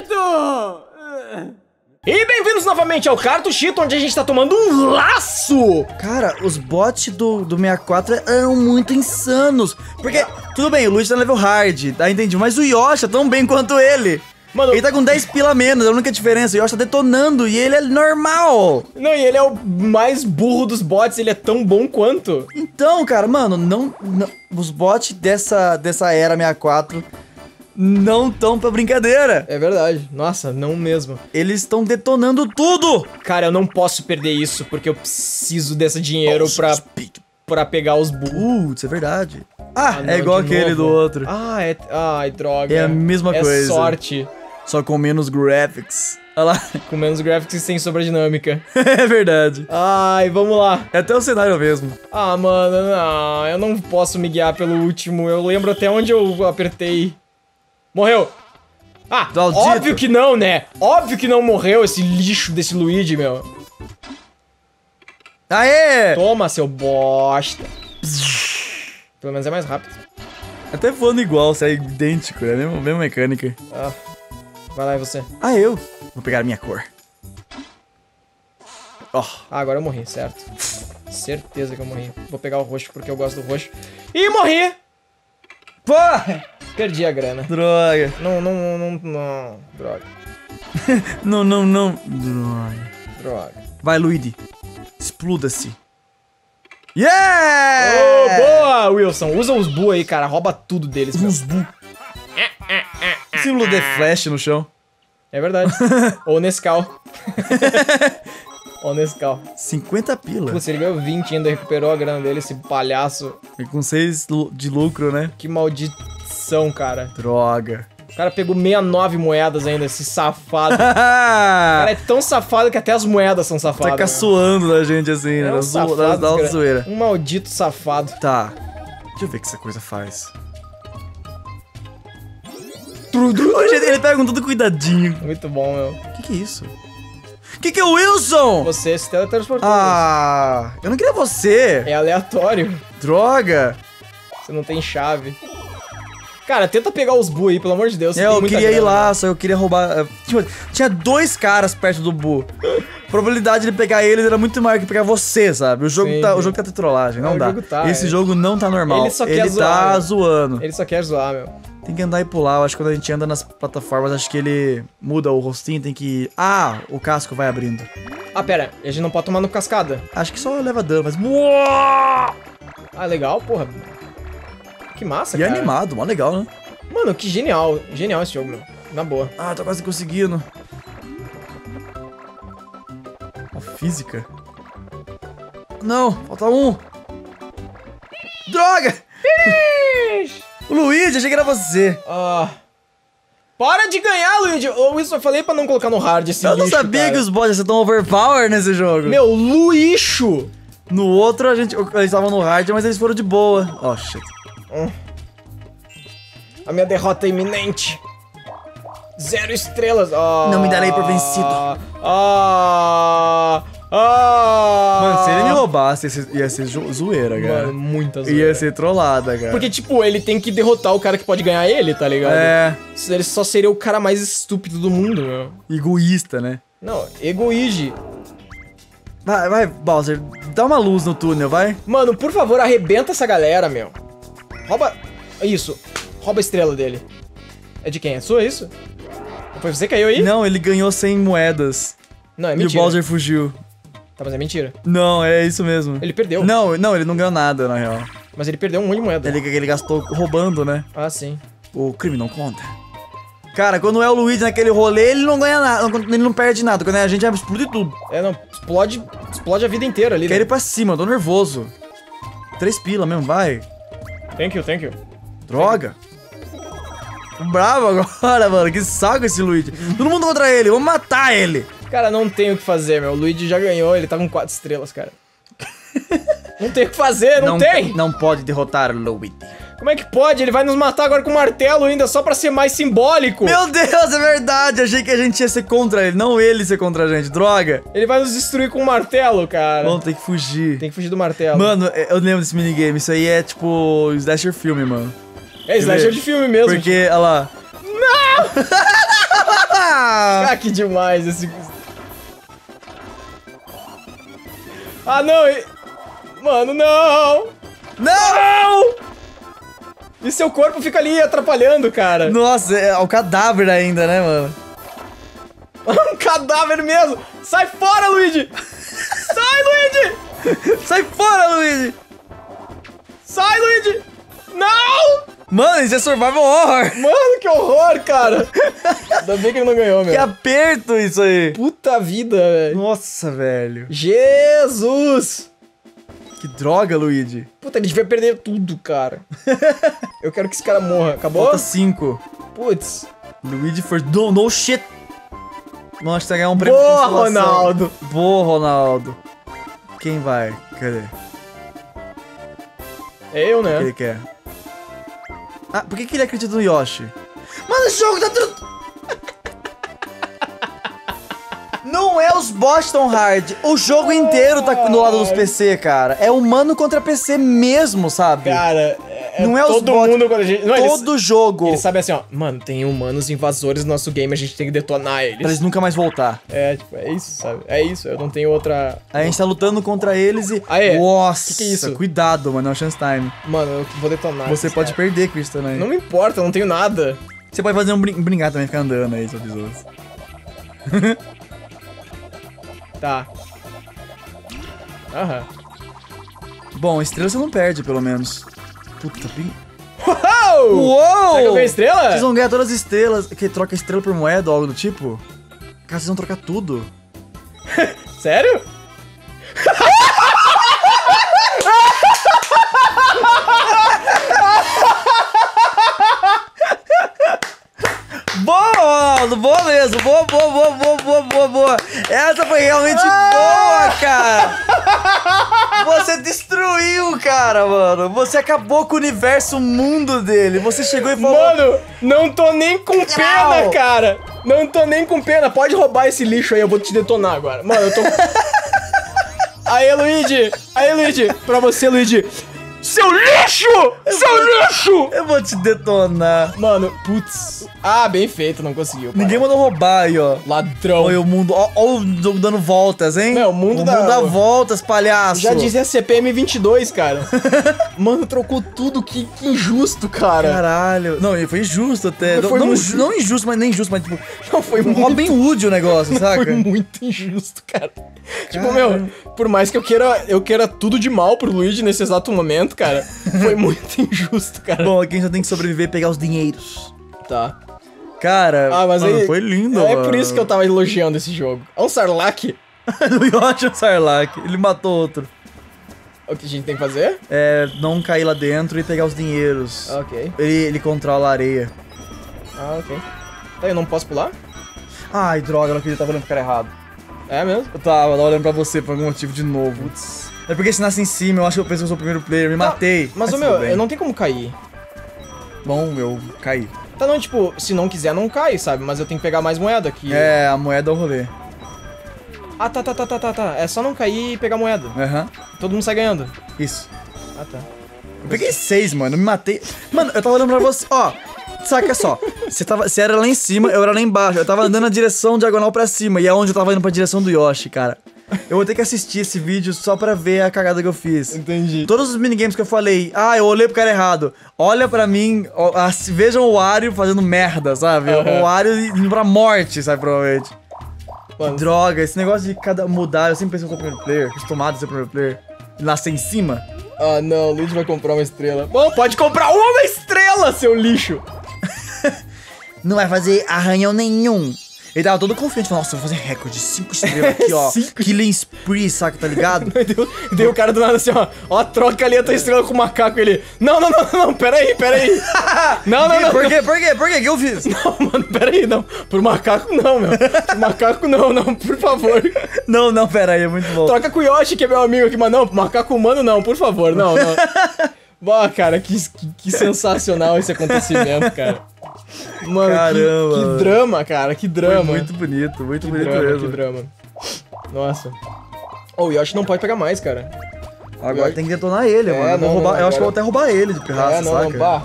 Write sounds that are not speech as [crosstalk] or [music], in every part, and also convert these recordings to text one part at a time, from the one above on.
Chito! E bem-vindos novamente ao Carto Chito, onde a gente tá tomando um laço! Cara, os bots do, do 64 eram muito insanos. Porque, tudo bem, o Luigi tá no level hard, tá entendi, mas o Yoshi é tão bem quanto ele. Mano, Ele tá com 10 pila a menos, é a única diferença. O Yoshi tá detonando e ele é normal. não, e ele é o mais burro dos bots, ele é tão bom quanto. Então, cara, mano, não, não- os bots dessa, dessa era 64 não tão pra brincadeira. É verdade, nossa, não mesmo. Eles estão detonando tudo. Cara, eu não posso perder isso, porque eu preciso desse dinheiro pra, pra pegar os burros. Putz, é verdade. Ah, Ah, não, é igual aquele novo. do outro. Ah, é. Ai, droga. É a mesma é coisa. sorte. Só com menos graphics. Olha lá. [laughs] Com menos graphics e sem sobradinâmica. [laughs] é verdade. Ai, vamos lá. É até o cenário mesmo. Ah, mano, não, eu não posso me guiar pelo último. Eu lembro até onde eu apertei. Morreu. Ah, Maldito. óbvio que não, né? Óbvio que não morreu esse lixo desse Luigi, meu. Aê! Toma, seu bosta. Pelo menos é mais rápido. Até voando igual, é idêntico, é a mesma, mesma mecânica. Ah, vai lá, e você. Ah, eu? Vou pegar a minha cor. Ó. Ah, agora eu morri, certo. Certeza que eu morri. Vou pegar o roxo porque eu gosto do roxo. E morri! Pô! Perdi a grana. Droga. Não, não, não, não. Droga, [laughs] Não, não, não. Droga. droga. Vai, Luigi. Exploda-se. Yeah! Ô, boa, Wilson. Usa os bu aí, cara. Rouba tudo deles. Uns bu. Símbolo de flash no chão. É verdade. [laughs] Ou Nescau. [laughs] Ou Nescau. 50 pila. Putz, ele ganhou 20 ainda, recuperou a grana dele, esse palhaço. E com 6 de lucro, né? Que cara. Droga. O cara pegou 69 moedas ainda, esse safado. O [laughs] cara é tão safado que até as moedas são safadas. tá né? caçoando da gente assim, né? É um Da safado, da, zoeira. Um maldito safado. Tá. Deixa eu ver o que essa coisa faz. Tudo. Hoje ele pega com todo cuidadinho. Muito bom, meu. O que, que é isso? O que, que é o Wilson? Você se teletransportou. Ah, eu não queria você. É aleatório. Droga. Você não tem chave. Cara, tenta pegar os bu aí, pelo amor de Deus. É, eu queria ir grana. lá, só eu queria roubar. eh, Tipo, tinha dois caras perto do Bu. A probabilidade de pegar eles era muito maior que pegar você, sabe? O jogo, Sim, tá, o jogo tá de trollagem, não É, o dá. jogo tá, Esse é. jogo não tá normal. Ele só quer tá zoar, né? zoando. Ele só quer zoar, meu. Tem que andar e pular. Eu acho que quando a gente anda nas plataformas, acho que ele muda o rostinho, tem que. Ah, o casco vai abrindo. Ah, pera. A gente não pode tomar no cascada. Acho que só leva dano, mas. Ah, legal, porra. Que massa, E cara. animado, mó legal, né? Mano, que genial. Genial esse jogo, meu. Na boa. Ah, tô quase conseguindo. A física. Não, falta um. Droga! O [laughs] Luigi, achei que era você. Ah. Para de ganhar, Luigi! Ô, Wilson, eu falei pra não colocar no hard esse Eu não lixo, sabia cara. que os iam ser tão overpower nesse jogo. Meu, Luixo! No outro, a gente, eles estavam no hard, mas eles foram de boa. Oh, shit. A minha derrota é iminente. Zero estrelas. Ah, Não me darei por vencido. Ah, ah, Mano, se ele me roubasse, ia ser, ia ser zo- zoeira, cara. Mano, muita ia zoeira. ser trollada, cara. Porque, tipo, ele tem que derrotar o cara que pode ganhar ele, tá ligado? É, Ele só seria o cara mais estúpido do mundo, meu. egoísta, né? Não, egoíge. Vai, vai, Bowser, dá uma luz no túnel, vai. Mano, por favor, arrebenta essa galera, meu. Rouba. Isso. Rouba a estrela dele. É de quem? É sua isso? Foi você que caiu aí? Não, ele ganhou 100 moedas. Não, é E o mentira. Bowser fugiu. Tá, mas é mentira. Não, é isso mesmo. Ele perdeu. Não, não, ele não ganhou nada, na real. Mas ele perdeu um monte de moeda. Ele, ele gastou roubando, né? Ah, sim. O crime não conta. Cara, quando é o Luigi naquele rolê, ele não ganha nada, ele não perde nada. Quando é a gente, já explode tudo. É, não. Explode, explode a vida inteira ali. Quer né? ir pra cima, eu tô nervoso. Três pila mesmo, vai. Thank you, thank you. Droga. Bravo agora, [laughs] mano. Que saco esse Luigi. Todo mundo contra ele, vamos matar ele. Cara, não tem o que fazer, meu. O Luigi já ganhou, ele tá com quatro estrelas, cara. [laughs] não tem o que fazer, não, tem. Não pode derrotar o Luigi. Como é que pode? Ele vai nos matar agora com martelo ainda, só pra ser mais simbólico. Meu Deus, é verdade. Achei que a gente ia ser contra ele, não ele ser contra a gente. Droga. Ele vai nos destruir com um martelo, cara. Vamos ter que fugir. Tem que fugir do martelo. Mano, é- eu lembro desse minigame. Isso aí é tipo slasher filme, mano. é slasher de filme mesmo. Porque, olha lá. Não! [laughs] Ah! Que demais esse. Ah, não! Mano, não! Não! E seu corpo fica ali atrapalhando, cara. Nossa, é o cadáver ainda, né, mano? [laughs] Um cadáver mesmo! Sai fora, Luigi! Sai, Luigi! Sai fora, Luigi! Sai, Luigi! Não! Mano, isso é survival horror! Mano, que horror, cara! Ainda bem que ele não ganhou, Que meu. aperto isso aí! Puta vida, velho. Nossa, velho. Jesus! Que droga, Luigi. Puta, ele devia perder tudo, cara. [laughs] Eu quero que esse cara morra. Acabou? Falta 5. Putz. Luigi for no, no shit. Nossa, tá ganhando um prêmio de Boa, consolação. Ronaldo! Boa, Ronaldo. Quem vai? Cadê? É eu, O que né? ele quer? Ah, por que, que ele acredita no Yoshi? Mano, esse jogo tá tudo... Não é os Boston Hard. O jogo inteiro tá no lado dos PC, cara. É humano contra PC mesmo, sabe? Cara, é, Não é os todo bots. mundo quando a gente. Não, eles- Todo jogo. Ele sabe assim, ó, mano, tem humanos invasores no nosso game, a gente tem que detonar eles. Pra eles nunca mais voltar. É, tipo, é isso, sabe? É isso, eu não tenho outra. Aí a gente tá lutando contra eles e. Aê, Nossa, que que é isso? cuidado, mano. É um chance time. Mano, eu vou detonar. Você pode caras. perder também. Não me importa, eu não tenho nada. Você pode fazer um brin brincar também, ficar andando aí, seus tesouros. [laughs] Tá. Aham. Bom, estrela você não perde, pelo menos. Puta, bem. Uou! Uou! Será que eu ganhei estrela? Vocês vão ganhar todas as estrelas. Que troca estrela por moeda ou algo do tipo? Cara, vocês vão trocar tudo. [laughs] Sério? Boa, Ronaldo! Boa mesmo! Boa, boa, boa, boa, boa, boa, boa! Essa foi realmente boa, cara! Você destruiu, cara, mano! Você acabou com o universo, o mundo dele! Você chegou e falou. Mano, não tô nem com pena, cara. Não tô nem com pena. Pode roubar esse lixo aí, eu vou te detonar agora. Mano, eu tô. [laughs] Aê, Luigi! Aê, Luigi! Pra você, Luigi! Seu lixo! Seu lixo! Eu vou te detonar. Mano, putz. Ah, bem feito, não conseguiu. cara. Ninguém mandou roubar aí, ó. Ladrão. Olha o mundo. Ó, ó o jogo dando voltas, hein? Meu, o mundo o dá- mundo dá voltas, palhaço. Já dizia CPM 22, cara. [laughs] Mano, trocou tudo, que, que injusto, cara. Caralho. Não, e foi injusto até. Não, foi não, muito- não injusto, mas nem injusto, mas tipo. [laughs] Não, foi Um muito, Robin Hood o negócio, [laughs] saca? foi muito injusto, cara. Tipo, meu, por mais que eu queira, eu queira tudo de mal pro Luigi nesse exato momento, cara, foi muito [laughs] injusto, cara. Bom, aqui a gente só tem que sobreviver e pegar os dinheiros. Tá. Cara, Ah, mas mano, aí. foi lindo, É mano. por isso que eu tava elogiando esse jogo. É um Sarlacc. o Yoshi é o Sarlacc. Ele matou outro. O que a gente tem que fazer? É, não cair lá dentro e pegar os dinheiros. Ok. Ele, ele controla a areia. Ah, ok. Tá, eu não posso pular? Ai, droga, eu não acredito, eu tava olhando pro cara errado. É mesmo? Eu tava, eu tava olhando pra você por algum motivo de novo. Putz. É porque se nasce em cima, eu acho que eu penso que eu sou o primeiro player, me matei. Mas, o meu, eu não tenho como cair. Bom, eu caí. Tá, não, tipo, se não quiser, não cai, sabe? Mas eu tenho que pegar mais moeda aqui. É, a moeda é o rolê. Ah, tá, tá, tá, tá, tá, tá. É só não cair e pegar moeda. Aham, Todo mundo sai ganhando. isso. Ah, tá. Eu peguei seis, mano, me matei. Mano, eu tava olhando pra você, ó. Saca só, você, tava, você era lá em cima, eu era lá embaixo. Eu tava andando na direção diagonal pra cima, e é onde eu tava indo pra direção do Yoshi, cara. Eu vou ter que assistir esse vídeo só pra ver a cagada que eu fiz. Entendi. Todos os minigames que eu falei, ah, eu olhei pro cara errado. Olha pra mim, ó, ass- vejam o Wario fazendo merda, sabe? Aham. O Wario indo pra morte, sabe, provavelmente. Mano, Droga, esse negócio de cada mudar, eu sempre pensei que eu sou o primeiro player, acostumado a ser o primeiro player. Nascer em cima. Ah, não, o Luigi vai comprar uma estrela. Bom, pode comprar uma estrela, seu lixo! [laughs] Não vai fazer arranhão nenhum. Ele tava todo confiante, falando, nossa, eu vou fazer recorde, 5 estrelas [laughs] aqui, ó. Cinco. Killing Spree, saca, tá ligado? [laughs] Deu, deu o cara do nada assim, ó. Ó, troca ali a tua estrela com o macaco. Ele. Não, não, não, não, peraí, peraí. [laughs] Não, não, não. Por quê, por quê, por quê, que eu fiz? Não, mano, peraí, não. Pro macaco não, meu. Pro macaco não, não, por favor. Não, não, pera aí, é muito bom. Troca com o Yoshi, que é meu amigo aqui, mas não, pro macaco humano não, por favor, não, não. Bah, cara, que, que, que sensacional esse acontecimento, cara. Mano, Caramba, que, que drama, cara, que Foi drama. muito bonito, muito que bonito drama, que mesmo. drama. Nossa. Oh, o Yoshi não pode pegar mais, cara. Agora tem que detonar ele, É, mano. Eu, não, roubar, não, eu acho que eu vou agora- até roubar ele de pirraça, é, não, saca? não, bah.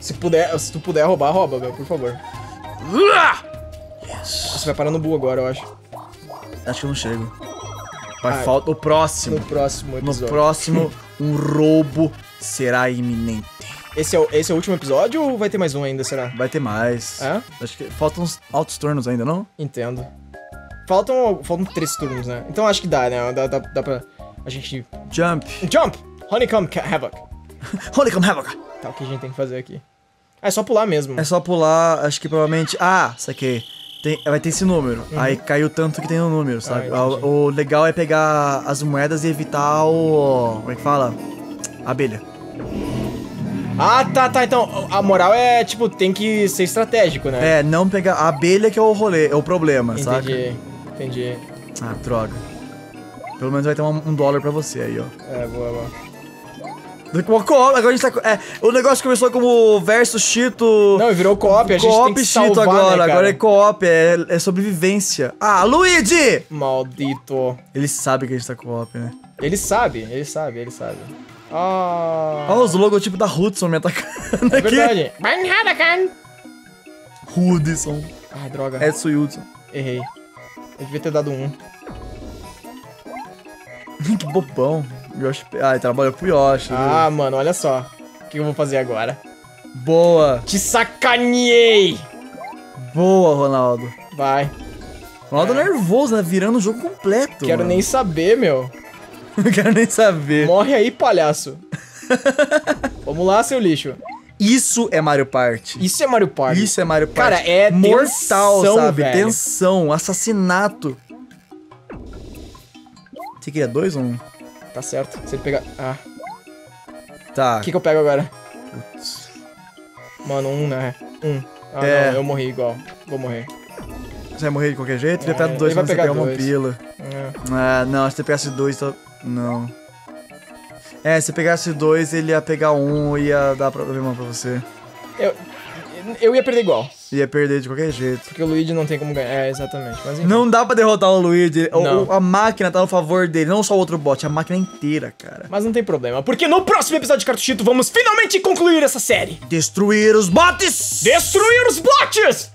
Se, puder, se tu puder roubar, rouba, meu, por favor. Você vai parar no Bu agora, eu acho. Acho que eu não chego. Vai, Ah, falta o próximo. No próximo No episódio. próximo, [laughs] um roubo será iminente. Esse, é o, esse é o último episódio ou vai ter mais um ainda, será? Vai ter mais. É? Acho que faltam uns altos turnos ainda, não? Entendo. Faltam, faltam três turnos, né? Então acho que dá, né? Dá, dá, dá pra a gente... Jump. Jump! Honeycomb Havoc. [laughs] Honeycomb Havoc. Tá, o que a gente tem que fazer aqui? Ah, é só pular mesmo. É só pular, acho que provavelmente. Ah, saquei. Tem, vai ter esse número. Aí caiu tanto que tem no número, sabe? Uhum. Ah, entendi. o, o legal é pegar as moedas e evitar o. Como é que fala? Abelha. Ah, tá, tá. Então, a moral é, tipo, tem que ser estratégico, né? É, não pegar. A abelha que é o rolê, é o problema, saca? Entendi. Entendi. Ah, droga. Pelo menos vai ter um, um dólar pra você aí, ó. É, boa, boa. Co- co- Agora a gente tá. É, o negócio começou como versus Cheeto. Não, virou co-op, a gente co-op tem que salvar, agora. né, agora é co-op, é, é sobrevivência. Ah, Luigi! Maldito. Ele sabe que a gente tá co-op, né? Ele sabe, ele sabe, ele sabe. Ah... Olha os logotipos da Hudson me atacando É aqui. verdade. Hudson. Ai, droga. Edson Hudson. Errei. Eu devia ter dado um. [laughs] que bobão. Yoshi... Ah, ele trabalhou pro Yoshi. viu? Ah, mano, olha só. O que eu vou fazer agora? Boa. Te sacaneei! Boa, Ronaldo. Vai. Ronaldo nervoso, né? Virando o jogo completo. Quero mano. nem saber, meu. Não [laughs] quero nem saber. Morre aí, palhaço. [laughs] Vamos lá, seu lixo. Isso é Mario Party. Isso é Mario Party. Isso é Mario Party. Cara, é mortal, tensão, sabe? velho. Tensão, assassinato. Você queria dois ou um? Tá certo. Se ele pegar... Ah. Tá. O que, que eu pego agora? Mano, um, né? Um. Ah, É. não. Eu morri igual. Vou morrer. Você vai morrer de qualquer jeito? Ele É, pegar dois vai quando você pegar pegar uma dois. pila. É. Ah, não, se você pegasse dois, tá... não. É, se pegasse dois, ele ia pegar um e ia dar problema pra você. Eu... Eu ia perder igual. Ia perder de qualquer jeito. Porque o Luigi não tem como ganhar. É, exatamente. Mas enfim. Não dá pra derrotar o Luigi. O- o- a máquina tá no favor dele, não só o outro bot, a máquina inteira, cara. Mas não tem problema. Porque no próximo episódio de Cartuchito vamos finalmente concluir essa série. Destruir os bots! Destruir os bots!